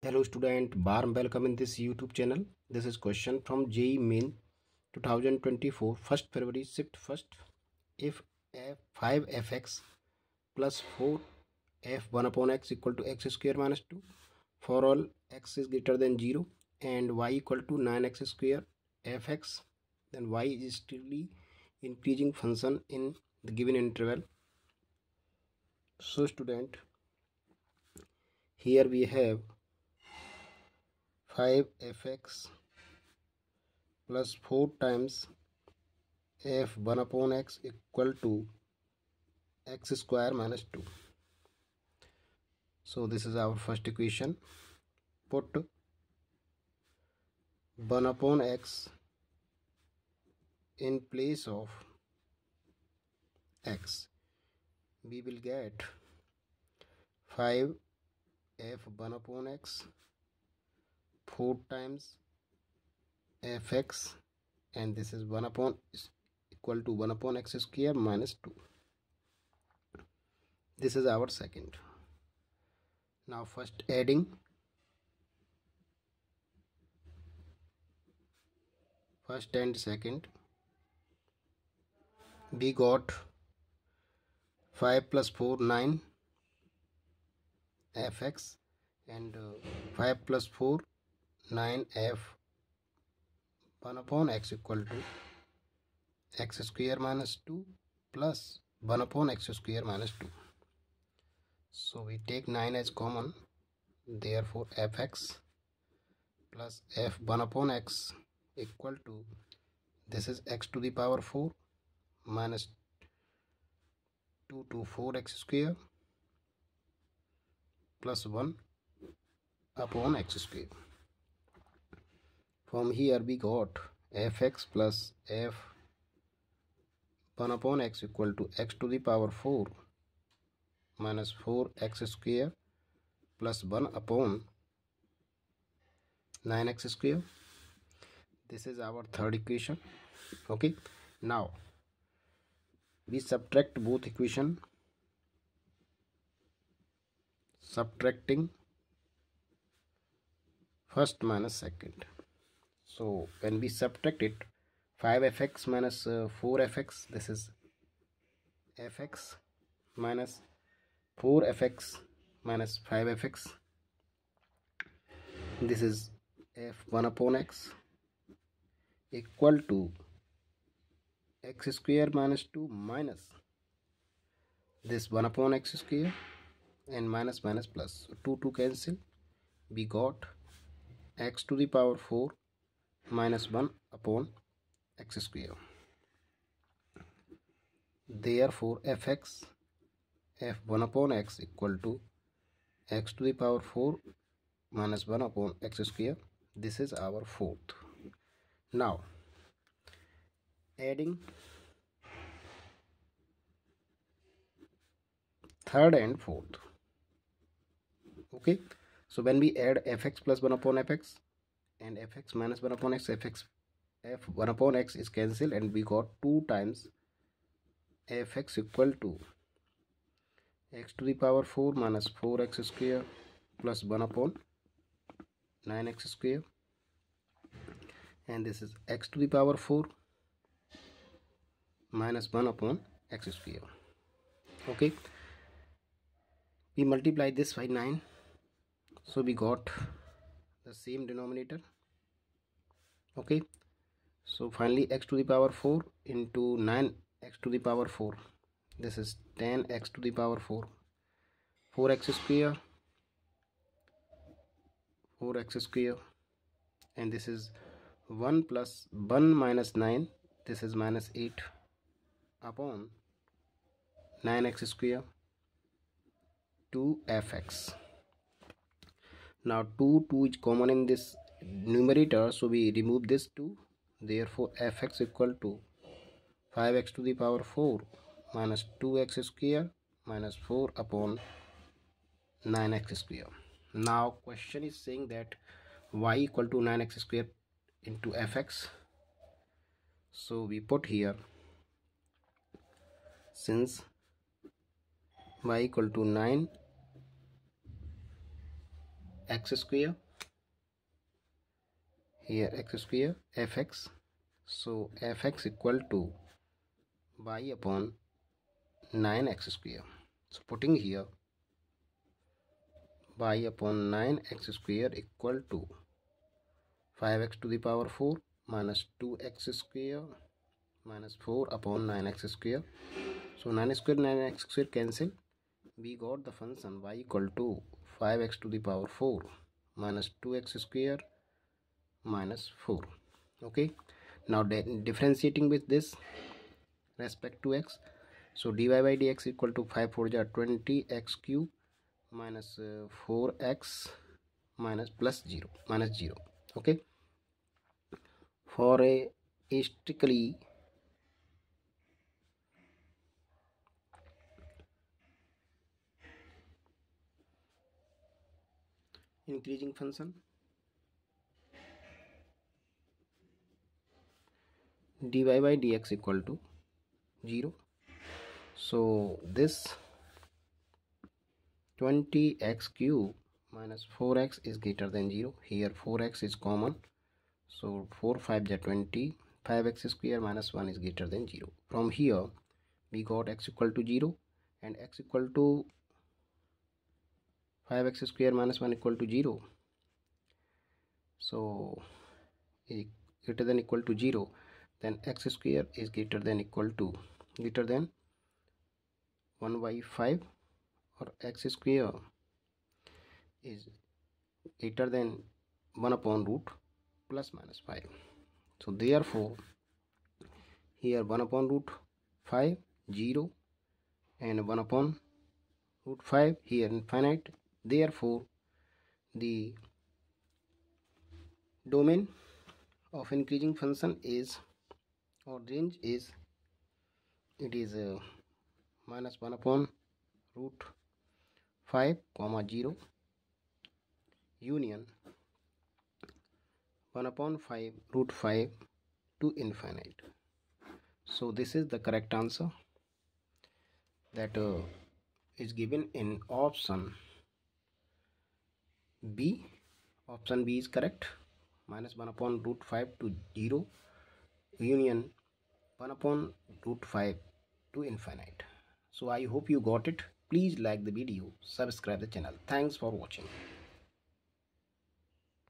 Hello student, warm welcome in this YouTube channel. This is question from JEE Main 2024 1st February shift first. If f5fx plus 4f1 upon x equal to x square minus 2 for all x is greater than 0 and y equal to 9x square fx then y is strictly increasing function in the given interval. So student here we have 5fx plus 4 times f1 upon x equal to x square minus 2 so this is our first equation. Put 1 upon x in place of x. We will get 5 f1 upon x 4 times fx and this is 1 upon equal to 1 upon x square minus 2 this is our second. Now first adding first and second we got 5 plus 4 9 fx and uh, 5 plus 4 9f 1 upon x equal to x square minus 2 plus 1 upon x square minus 2 so we take 9 as common. Therefore fx plus f 1 upon x equal to this is x to the power 4 minus 2 to 4 x square plus 1 upon x square from here we got fx plus f 1 upon x equal to x to the power 4 minus 4x square plus 1 upon 9x square. This is our third equation. Okay. Now we subtract both equation. Subtracting first minus second so when we subtract it 5fx minus uh, 4fx this is fx minus 4fx minus 5fx this is f1 upon x equal to x square minus 2 minus this 1 upon x square and minus minus plus. So 2 to cancel we got x to the power 4 minus 1 upon x square. Therefore fx f1 upon x equal to x to the power 4 minus 1 upon x square. This is our fourth. Now adding third and fourth. Okay? So when we add fx plus 1 upon fx and fx minus 1 upon x fx f 1 upon x is cancelled and we got 2 times fx equal to x to the power 4 minus 4x square plus 1 upon 9x square. And this is x to the power 4 minus 1 upon x square. Okay. We multiply this by 9 so we got the same denominator. Okay. So finally x to the power 4 into 9 x to the power 4 this is 10 x to the power 4 4x square. 4x square. And this is 1 plus 1 minus 9 this is minus 8 upon 9x square 2fx now 2 2 is common in this numerator so we remove this 2 therefore fx equal to 5x to the power 4 minus 2x square minus 4 upon 9x square. Now question is saying that y equal to 9x square into fx so we put here since y equal to 9 x square. Here x square fx. So fx equal to y upon 9x square. So putting here y upon 9x square equal to 5x to the power 4 minus 2x square minus 4 upon 9x square. So 9 square 9x square cancel. We got the function y equal to 5x to the power 4 minus 2x square minus 4 okay? Now differentiating with this respect to x. So dy by dx equal to 5 4 ja 20 x cube minus uh, 4x minus plus 0 minus 0 okay? For a strictly increasing function. dy by dx equal to 0 so this 20x cube minus 4x is greater than 0 here 4x is common. So 4 5 is 20 5x square minus 1 is greater than 0 from here we got x equal to 0 and x equal to 5x square minus 1 equal to 0 so greater than equal to 0 then x square is greater than equal to greater than 1 by 5 or x square is greater than 1 upon root plus minus 5 so therefore here 1 upon root 5 0 and 1 upon root 5 here infinite therefore the domain of increasing function is or range is it is uh, minus 1 upon root 5 comma 0 union 1 upon 5 root 5 to infinite. So this is the correct answer that uh, is given in option b. Option b is correct. Minus 1 upon root 5 to 0 union 1 upon root 5 to infinite. So i hope you got it. Please like the video. Subscribe the channel. Thanks for watching